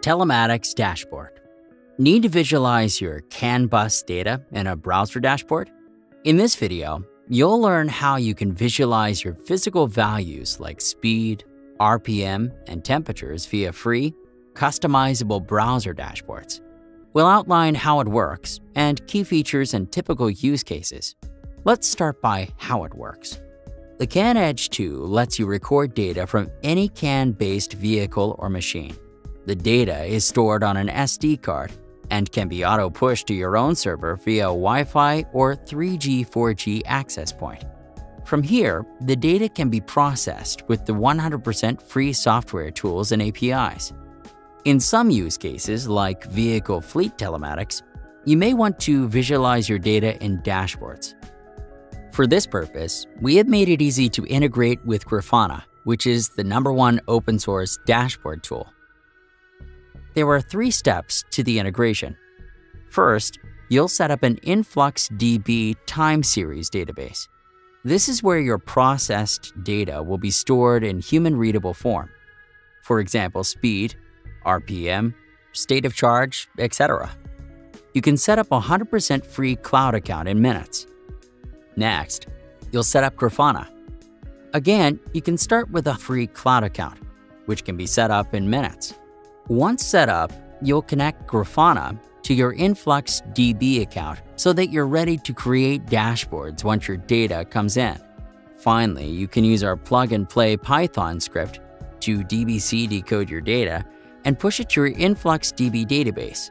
Telematics Dashboard. Need to visualize your CAN bus data in a browser dashboard? In this video, you'll learn how you can visualize your physical values like speed, RPM, and temperatures via free, customizable browser dashboards. We'll outline how it works and key features and typical use cases. Let's start by how it works. The CANedge 2 lets you record data from any CAN-based vehicle or machine. The data is stored on an SD card and can be auto-pushed to your own server via Wi-Fi or 3G 4G access point. From here, the data can be processed with the 100% free software tools and APIs. In some use cases, like vehicle fleet telematics, you may want to visualize your data in dashboards. For this purpose, we have made it easy to integrate with Grafana, which is the number one open source dashboard tool. There are three steps to the integration. First, you'll set up an InfluxDB time series database. This is where your processed data will be stored in human-readable form. For example, speed, RPM, state of charge, etc. You can set up a 100% free cloud account in minutes. Next, you'll set up Grafana. Again, you can start with a free cloud account, which can be set up in minutes. Once set up, you'll connect Grafana to your InfluxDB account so that you're ready to create dashboards once your data comes in. Finally, you can use our plug-and-play Python script to DBC decode your data and push it to your InfluxDB database.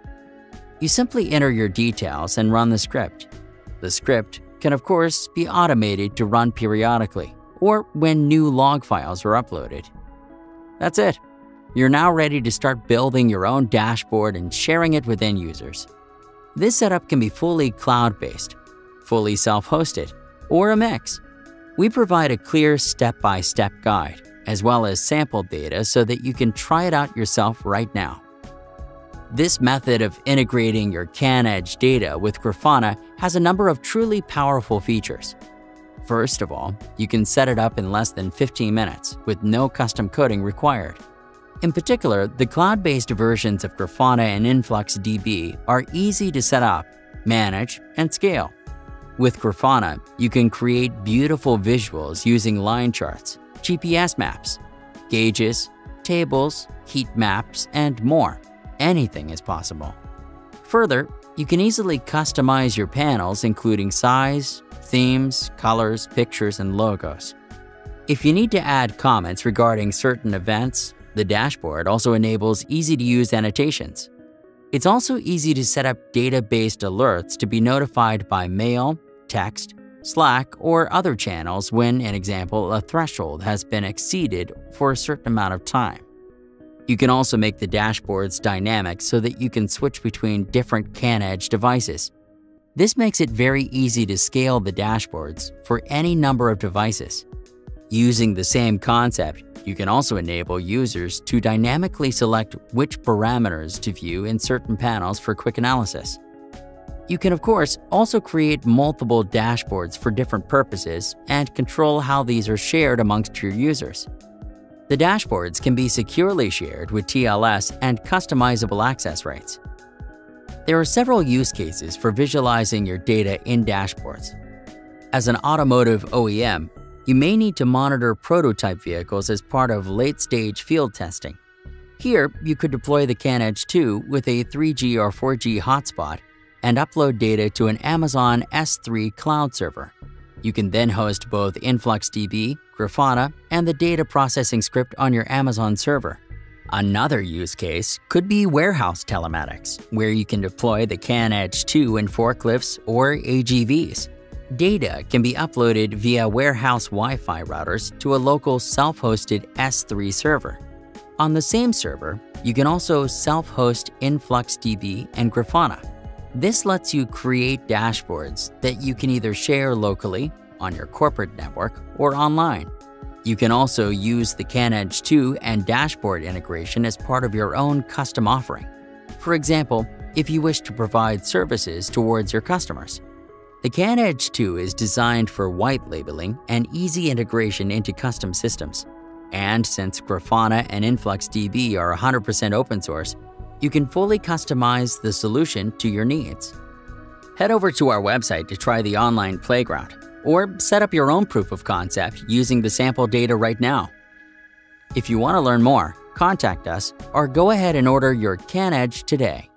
You simply enter your details and run the script. The script can of course be automated to run periodically or when new log files are uploaded. That's it. You're now ready to start building your own dashboard and sharing it with end users. This setup can be fully cloud-based, fully self-hosted, or a mix. We provide a clear step-by-step -step guide, as well as sample data so that you can try it out yourself right now. This method of integrating your CANedge data with Grafana has a number of truly powerful features. First of all, you can set it up in less than 15 minutes with no custom coding required. In particular, the cloud-based versions of Grafana and InfluxDB are easy to set up, manage, and scale. With Grafana, you can create beautiful visuals using line charts, GPS maps, gauges, tables, heat maps, and more anything is possible. Further, you can easily customize your panels including size, themes, colors, pictures, and logos. If you need to add comments regarding certain events, the dashboard also enables easy-to-use annotations. It's also easy to set up data-based alerts to be notified by mail, text, Slack, or other channels when, in example, a threshold has been exceeded for a certain amount of time. You can also make the dashboards dynamic so that you can switch between different CANedge devices. This makes it very easy to scale the dashboards for any number of devices. Using the same concept, you can also enable users to dynamically select which parameters to view in certain panels for quick analysis. You can of course also create multiple dashboards for different purposes and control how these are shared amongst your users. The dashboards can be securely shared with TLS and customizable access rights. There are several use cases for visualizing your data in dashboards. As an automotive OEM, you may need to monitor prototype vehicles as part of late-stage field testing. Here, you could deploy the CANedge 2 with a 3G or 4G hotspot and upload data to an Amazon S3 cloud server. You can then host both InfluxDB, Grafana, and the data processing script on your Amazon server. Another use case could be warehouse telematics, where you can deploy the CANedge 2 in forklifts or AGVs. Data can be uploaded via warehouse Wi-Fi routers to a local self-hosted S3 server. On the same server, you can also self-host InfluxDB and Grafana. This lets you create dashboards that you can either share locally on your corporate network or online. You can also use the CANedge 2 and dashboard integration as part of your own custom offering. For example, if you wish to provide services towards your customers. The CANedge 2 is designed for white labeling and easy integration into custom systems. And since Grafana and InfluxDB are 100% open source, you can fully customize the solution to your needs. Head over to our website to try the online playground or set up your own proof of concept using the sample data right now. If you want to learn more, contact us or go ahead and order your CANedge today.